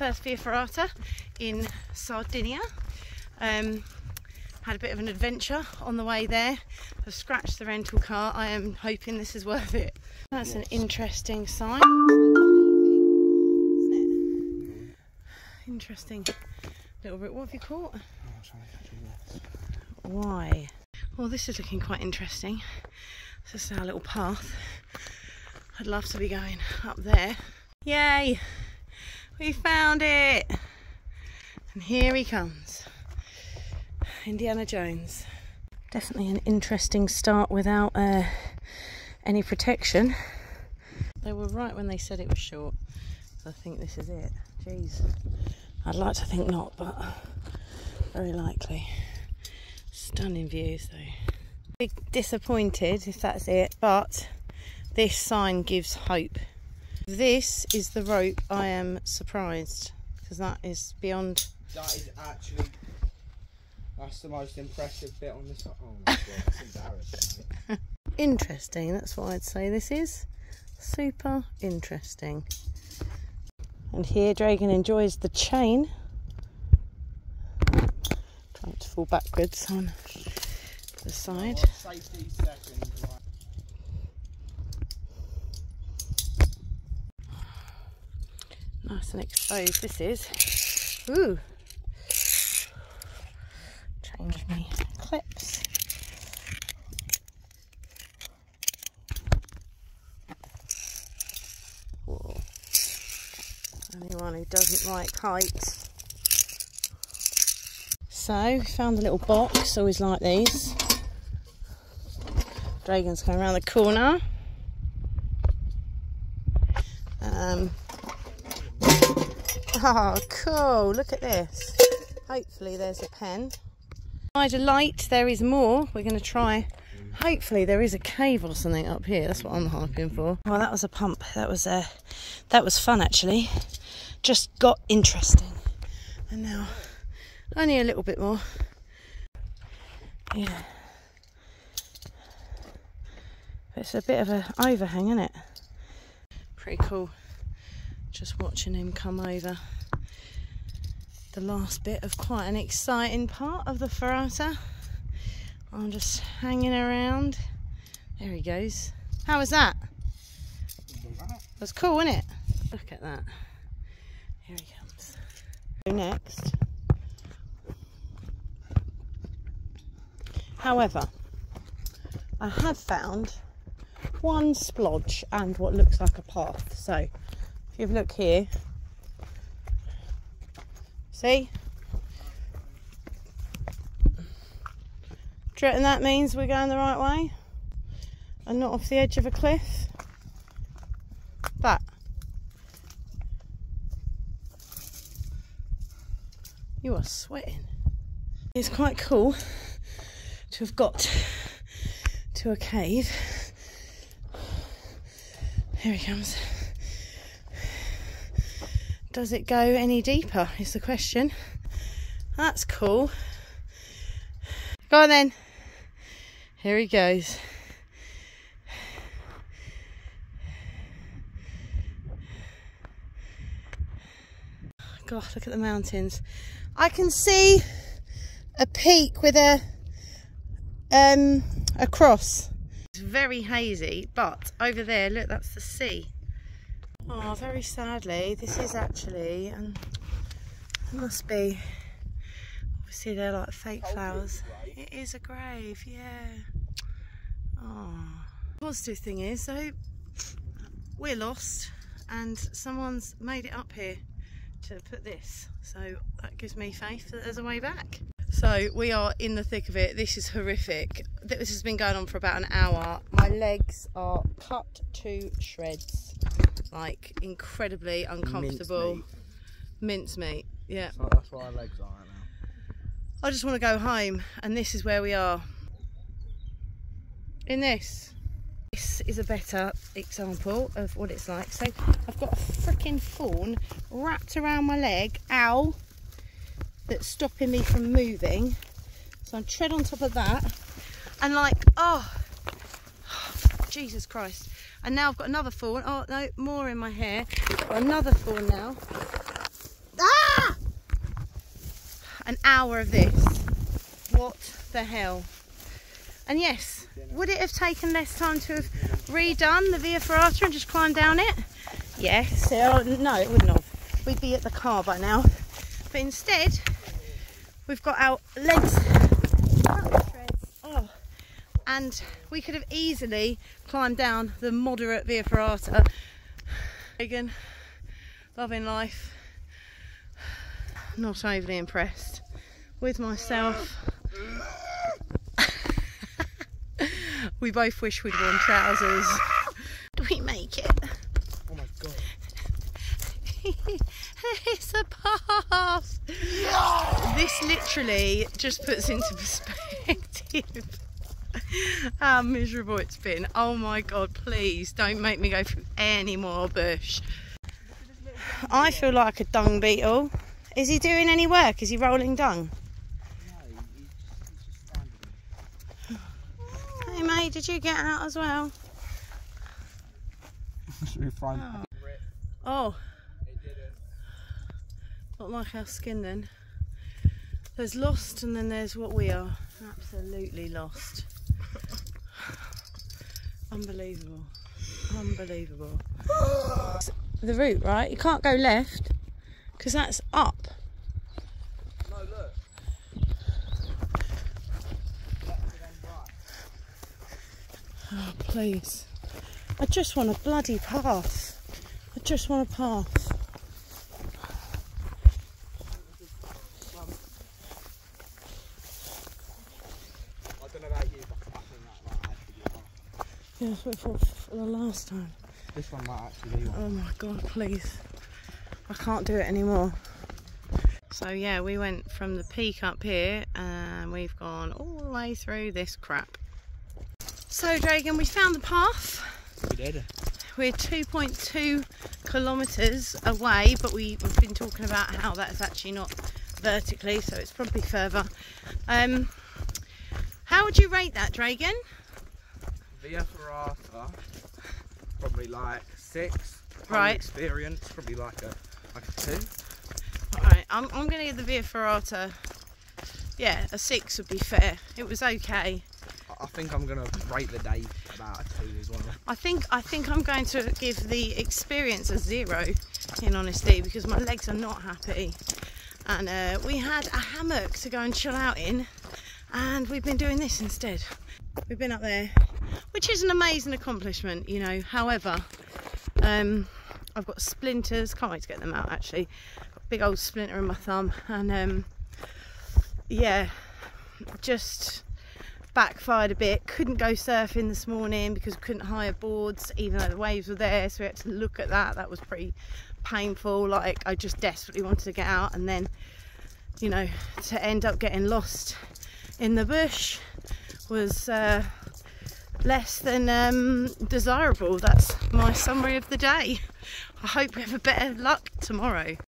first Via Ferrata in Sardinia. Um, had a bit of an adventure on the way there. I've scratched the rental car. I am hoping this is worth it. That's an interesting sign. Isn't it? Interesting little bit. What have you caught? Why? Well, this is looking quite interesting. This is our little path. I'd love to be going up there. Yay! We found it! And here he comes. Indiana Jones. Definitely an interesting start without uh, any protection. They were right when they said it was short. I think this is it. Jeez. I'd like to think not, but very likely. Stunning views though. Big disappointed if that's it, but this sign gives hope. This is the rope. I am surprised because that is beyond. That is actually. That's the most impressive bit on this. Oh my god, it's embarrassing. Interesting, that's what I'd say this is. Super interesting. And here Dragon enjoys the chain. Trying to fall backwards on the side. Safety second. Right. Nice and exposed this is. Ooh. Change me clips. Whoa. Anyone who doesn't like heights. So, found a little box, always like these. Dragon's coming around the corner. Um, Oh, cool. Look at this. Hopefully there's a pen. Find a light. There is more. We're going to try. Hopefully there is a cave or something up here. That's what I'm hoping for. Well, that was a pump. That was uh, that was fun actually. Just got interesting. And now only a little bit more. Yeah. It's a bit of an overhang, isn't it? Pretty cool just watching him come over the last bit of quite an exciting part of the ferrata. I'm just hanging around. There he goes. How was that? That's cool, wasn't it? Look at that. Here he comes. Next. However, I have found one splodge and what looks like a path. So if you look here, see? Do reckon that means we're going the right way? And not off the edge of a cliff? That. You are sweating. It's quite cool to have got to a cave. Here he comes. Does it go any deeper is the question. That's cool. Go on then. Here he goes. God, look at the mountains. I can see a peak with a um a cross. It's very hazy, but over there, look, that's the sea. Oh, very sadly, this is actually, and it must be, obviously they're like fake flowers. It is a grave, yeah. Oh. The positive thing is, though, we're lost and someone's made it up here to put this. So that gives me faith that there's a way back. So we are in the thick of it. This is horrific. This has been going on for about an hour. My legs are cut to shreds like incredibly uncomfortable. Mincemeat. yeah. So that's why our legs are right now. I just want to go home, and this is where we are. In this. This is a better example of what it's like. So I've got a freaking fawn wrapped around my leg, ow, that's stopping me from moving. So I'm tread on top of that, and like, oh, Jesus Christ. And now I've got another thorn. Oh, no, more in my hair. Another thorn now. Ah! An hour of this. What the hell? And yes, would it have taken less time to have redone the Via Ferrata and just climbed down it? Yes. Oh, no, it wouldn't have. We'd be at the car by now. But instead, we've got our legs. Oh, and we could have easily climbed down the moderate Via Ferrata. Again, loving life. Not overly impressed with myself. we both wish we'd worn trousers. Do we make it? Oh my god. it's a path. This literally just puts into perspective how miserable it's been. Oh my god, please don't make me go through any more bush. I feel like a dung beetle. Is he doing any work? Is he rolling dung? No, he's, he's just standing Hey mate, did you get out as well? Oh. Oh, not like our skin then. There's lost and then there's what we are. Absolutely lost. Unbelievable. Unbelievable. the route, right? You can't go left because that's up. No, look. Oh, please. I just want a bloody path. I just want a path. I don't know about you, but I think that might actually be one. Yeah, that's what I thought for the last time. This one might actually be one. Oh my god, please. I can't do it anymore. So yeah, we went from the peak up here and we've gone all the way through this crap. So Dragon, we found the path. We did. We're 2.2 kilometres away, but we, we've been talking about how that's actually not vertically, so it's probably further. Um, how would you rate that, Dragon? Via Ferrata, probably like six. Right. Experience, probably like a like a two. Alright, I'm, I'm going to give the Via Ferrata, yeah, a six would be fair. It was okay. I- I think I'm gonna rate the day about a two as well. I think I think I'm going to give the experience a zero, in honesty, because my legs are not happy. And uh, we had a hammock to go and chill out in, and we've been doing this instead. We've been up there, which is an amazing accomplishment, you know. However, um, I've got splinters. Can't wait to get them out. Actually, big old splinter in my thumb, and um, yeah, just backfired a bit. Couldn't go surfing this morning because couldn't hire boards, even though the waves were there. So we had to look at that. That was pretty painful. Like I just desperately wanted to get out, and then, you know, to end up getting lost in the bush was uh, less than um, desirable. That's my summary of the day. I hope we have a better luck tomorrow.